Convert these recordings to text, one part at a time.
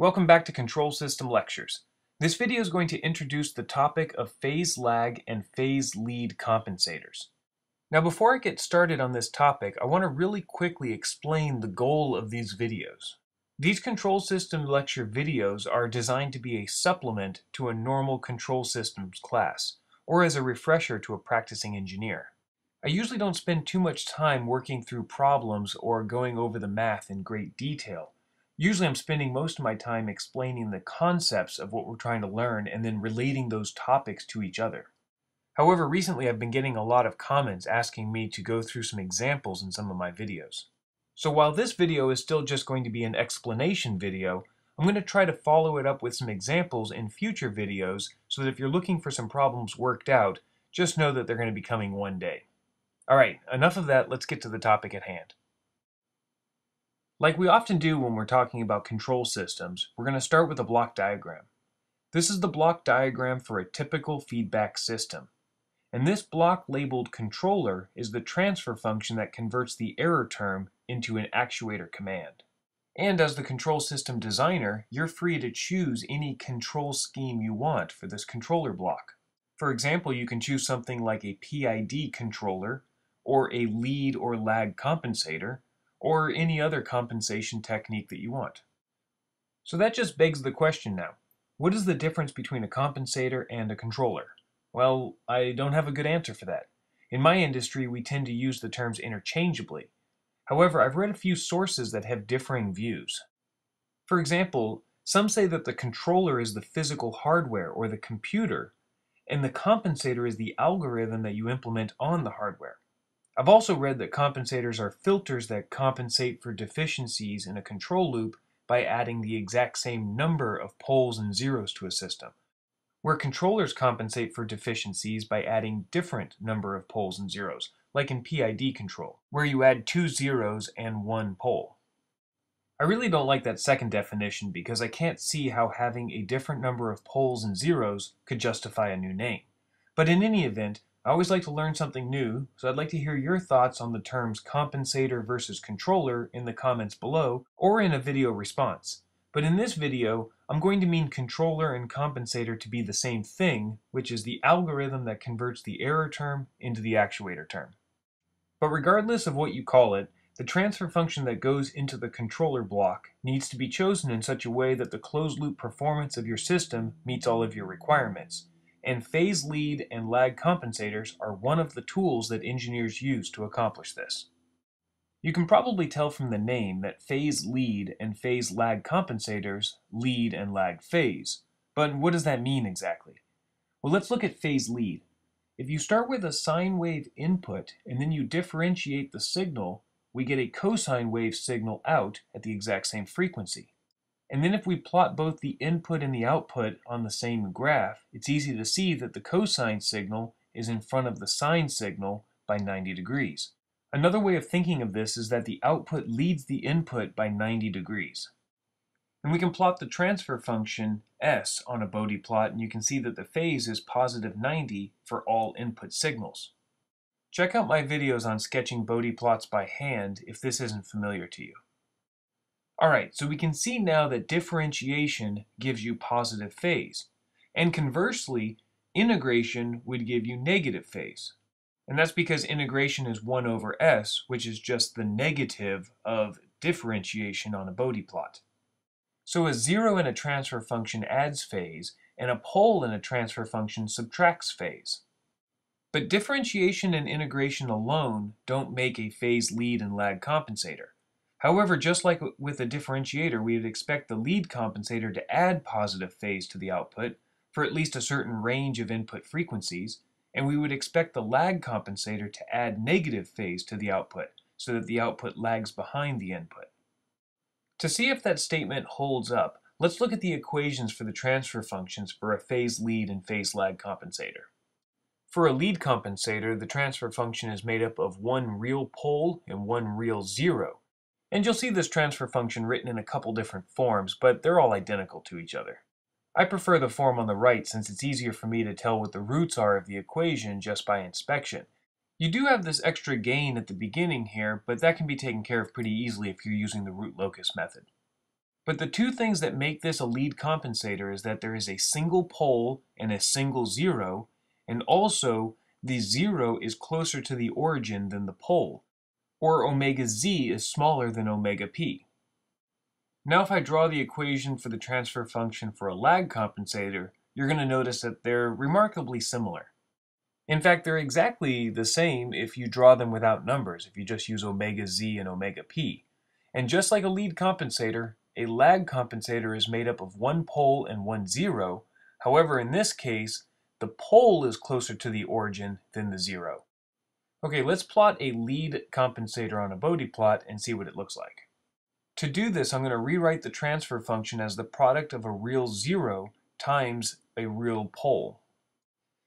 Welcome back to Control System Lectures. This video is going to introduce the topic of phase lag and phase lead compensators. Now before I get started on this topic, I want to really quickly explain the goal of these videos. These Control System Lecture videos are designed to be a supplement to a normal Control Systems class, or as a refresher to a practicing engineer. I usually don't spend too much time working through problems or going over the math in great detail, Usually I'm spending most of my time explaining the concepts of what we're trying to learn and then relating those topics to each other. However, recently I've been getting a lot of comments asking me to go through some examples in some of my videos. So while this video is still just going to be an explanation video, I'm going to try to follow it up with some examples in future videos so that if you're looking for some problems worked out, just know that they're going to be coming one day. Alright, enough of that, let's get to the topic at hand. Like we often do when we're talking about control systems, we're going to start with a block diagram. This is the block diagram for a typical feedback system. And this block labeled controller is the transfer function that converts the error term into an actuator command. And as the control system designer, you're free to choose any control scheme you want for this controller block. For example, you can choose something like a PID controller, or a lead or lag compensator, or any other compensation technique that you want. So that just begs the question now. What is the difference between a compensator and a controller? Well, I don't have a good answer for that. In my industry, we tend to use the terms interchangeably. However, I've read a few sources that have differing views. For example, some say that the controller is the physical hardware or the computer, and the compensator is the algorithm that you implement on the hardware. I've also read that compensators are filters that compensate for deficiencies in a control loop by adding the exact same number of poles and zeros to a system, where controllers compensate for deficiencies by adding different number of poles and zeros, like in PID control, where you add two zeros and one pole. I really don't like that second definition because I can't see how having a different number of poles and zeros could justify a new name. But in any event, I always like to learn something new, so I'd like to hear your thoughts on the terms compensator versus controller in the comments below or in a video response. But in this video, I'm going to mean controller and compensator to be the same thing, which is the algorithm that converts the error term into the actuator term. But regardless of what you call it, the transfer function that goes into the controller block needs to be chosen in such a way that the closed loop performance of your system meets all of your requirements and phase lead and lag compensators are one of the tools that engineers use to accomplish this. You can probably tell from the name that phase lead and phase lag compensators lead and lag phase. But what does that mean exactly? Well, let's look at phase lead. If you start with a sine wave input and then you differentiate the signal, we get a cosine wave signal out at the exact same frequency. And then if we plot both the input and the output on the same graph, it's easy to see that the cosine signal is in front of the sine signal by 90 degrees. Another way of thinking of this is that the output leads the input by 90 degrees. And we can plot the transfer function s on a Bode plot, and you can see that the phase is positive 90 for all input signals. Check out my videos on sketching Bode plots by hand if this isn't familiar to you. Alright, so we can see now that differentiation gives you positive phase. And conversely, integration would give you negative phase. And that's because integration is 1 over s, which is just the negative of differentiation on a Bode plot. So a zero in a transfer function adds phase, and a pole in a transfer function subtracts phase. But differentiation and integration alone don't make a phase lead and lag compensator. However, just like with a differentiator, we would expect the lead compensator to add positive phase to the output for at least a certain range of input frequencies, and we would expect the lag compensator to add negative phase to the output so that the output lags behind the input. To see if that statement holds up, let's look at the equations for the transfer functions for a phase lead and phase lag compensator. For a lead compensator, the transfer function is made up of one real pole and one real zero, and you'll see this transfer function written in a couple different forms, but they're all identical to each other. I prefer the form on the right since it's easier for me to tell what the roots are of the equation just by inspection. You do have this extra gain at the beginning here, but that can be taken care of pretty easily if you're using the root locus method. But the two things that make this a lead compensator is that there is a single pole and a single zero, and also the zero is closer to the origin than the pole, or omega z is smaller than omega p. Now if I draw the equation for the transfer function for a lag compensator, you're going to notice that they're remarkably similar. In fact, they're exactly the same if you draw them without numbers, if you just use omega z and omega p. And just like a lead compensator, a lag compensator is made up of one pole and one zero. However, in this case, the pole is closer to the origin than the zero. Okay, let's plot a lead compensator on a Bode plot and see what it looks like. To do this, I'm going to rewrite the transfer function as the product of a real zero times a real pole.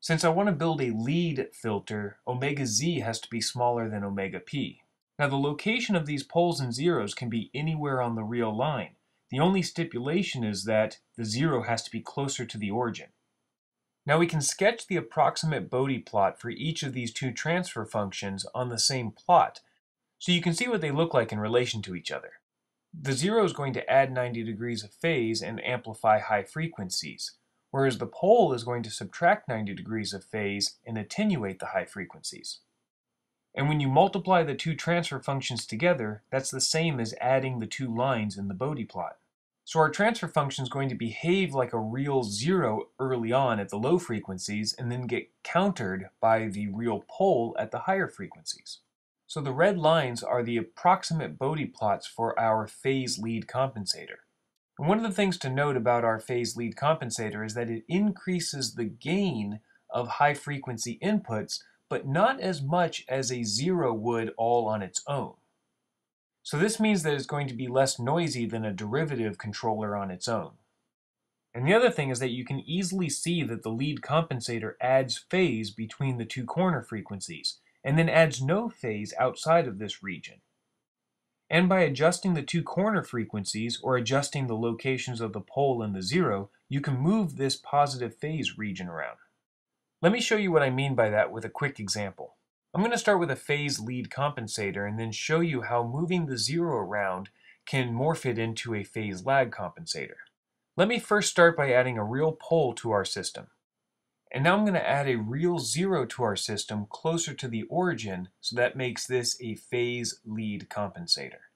Since I want to build a lead filter, omega z has to be smaller than omega p. Now the location of these poles and zeros can be anywhere on the real line. The only stipulation is that the zero has to be closer to the origin. Now we can sketch the approximate Bode plot for each of these two transfer functions on the same plot, so you can see what they look like in relation to each other. The zero is going to add 90 degrees of phase and amplify high frequencies whereas the pole is going to subtract 90 degrees of phase and attenuate the high frequencies. And when you multiply the two transfer functions together, that's the same as adding the two lines in the Bode plot. So our transfer function is going to behave like a real zero early on at the low frequencies and then get countered by the real pole at the higher frequencies. So the red lines are the approximate Bode plots for our phase lead compensator. And one of the things to note about our phase lead compensator is that it increases the gain of high frequency inputs, but not as much as a zero would all on its own. So this means that it's going to be less noisy than a derivative controller on its own. And the other thing is that you can easily see that the lead compensator adds phase between the two corner frequencies, and then adds no phase outside of this region. And by adjusting the two corner frequencies, or adjusting the locations of the pole and the zero, you can move this positive phase region around. Let me show you what I mean by that with a quick example. I'm going to start with a phase lead compensator and then show you how moving the zero around can morph it into a phase lag compensator. Let me first start by adding a real pole to our system. And now I'm going to add a real zero to our system closer to the origin, so that makes this a phase lead compensator.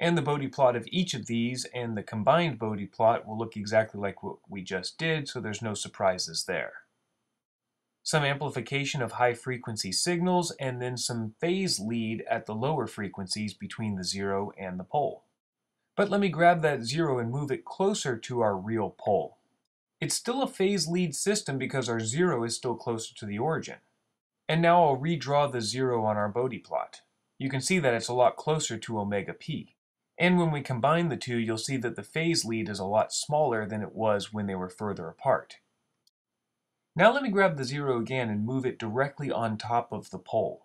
And the Bode plot of each of these and the combined Bode plot will look exactly like what we just did, so there's no surprises there. Some amplification of high frequency signals, and then some phase lead at the lower frequencies between the zero and the pole. But let me grab that zero and move it closer to our real pole. It's still a phase lead system because our zero is still closer to the origin. And now I'll redraw the zero on our Bode plot. You can see that it's a lot closer to omega p. And when we combine the two, you'll see that the phase lead is a lot smaller than it was when they were further apart. Now let me grab the zero again and move it directly on top of the pole.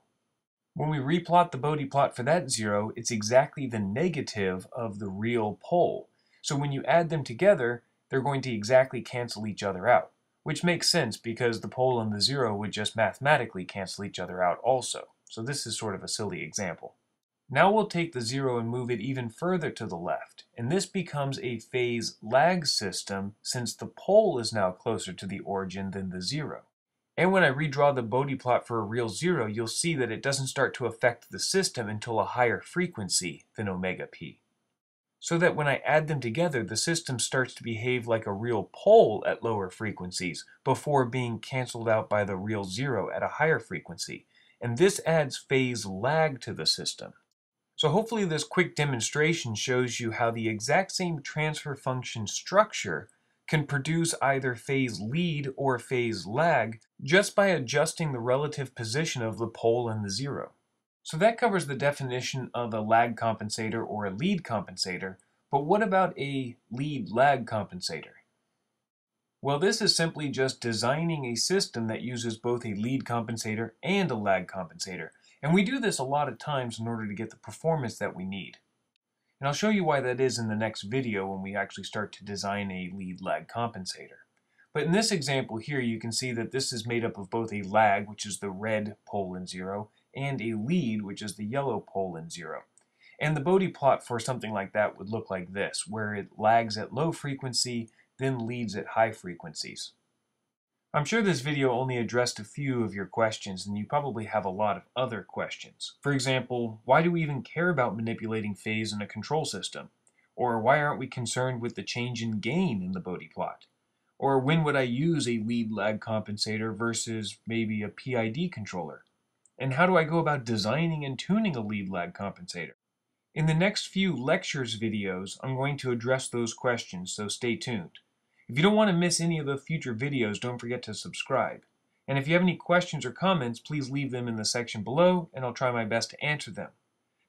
When we replot the Bode plot for that zero, it's exactly the negative of the real pole. So when you add them together, they're going to exactly cancel each other out, which makes sense because the pole and the zero would just mathematically cancel each other out also. So this is sort of a silly example. Now we'll take the zero and move it even further to the left, and this becomes a phase lag system since the pole is now closer to the origin than the zero. And when I redraw the Bode plot for a real zero, you'll see that it doesn't start to affect the system until a higher frequency than omega p so that when I add them together, the system starts to behave like a real pole at lower frequencies before being canceled out by the real zero at a higher frequency. And this adds phase lag to the system. So hopefully this quick demonstration shows you how the exact same transfer function structure can produce either phase lead or phase lag just by adjusting the relative position of the pole and the zero. So that covers the definition of a lag compensator or a lead compensator, but what about a lead lag compensator? Well, this is simply just designing a system that uses both a lead compensator and a lag compensator. And we do this a lot of times in order to get the performance that we need. And I'll show you why that is in the next video when we actually start to design a lead lag compensator. But in this example here, you can see that this is made up of both a lag, which is the red pole in zero, and a lead, which is the yellow pole in zero. And the Bode plot for something like that would look like this, where it lags at low frequency, then leads at high frequencies. I'm sure this video only addressed a few of your questions, and you probably have a lot of other questions. For example, why do we even care about manipulating phase in a control system? Or why aren't we concerned with the change in gain in the Bode plot? Or when would I use a lead lag compensator versus maybe a PID controller? And how do I go about designing and tuning a lead lag compensator? In the next few lectures videos, I'm going to address those questions, so stay tuned. If you don't want to miss any of the future videos, don't forget to subscribe. And if you have any questions or comments, please leave them in the section below, and I'll try my best to answer them.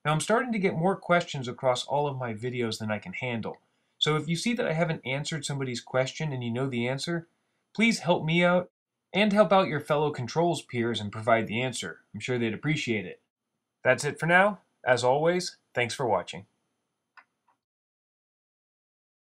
Now I'm starting to get more questions across all of my videos than I can handle, so if you see that I haven't answered somebody's question and you know the answer, please help me out and help out your fellow controls peers and provide the answer. I'm sure they'd appreciate it. That's it for now. As always, thanks for watching.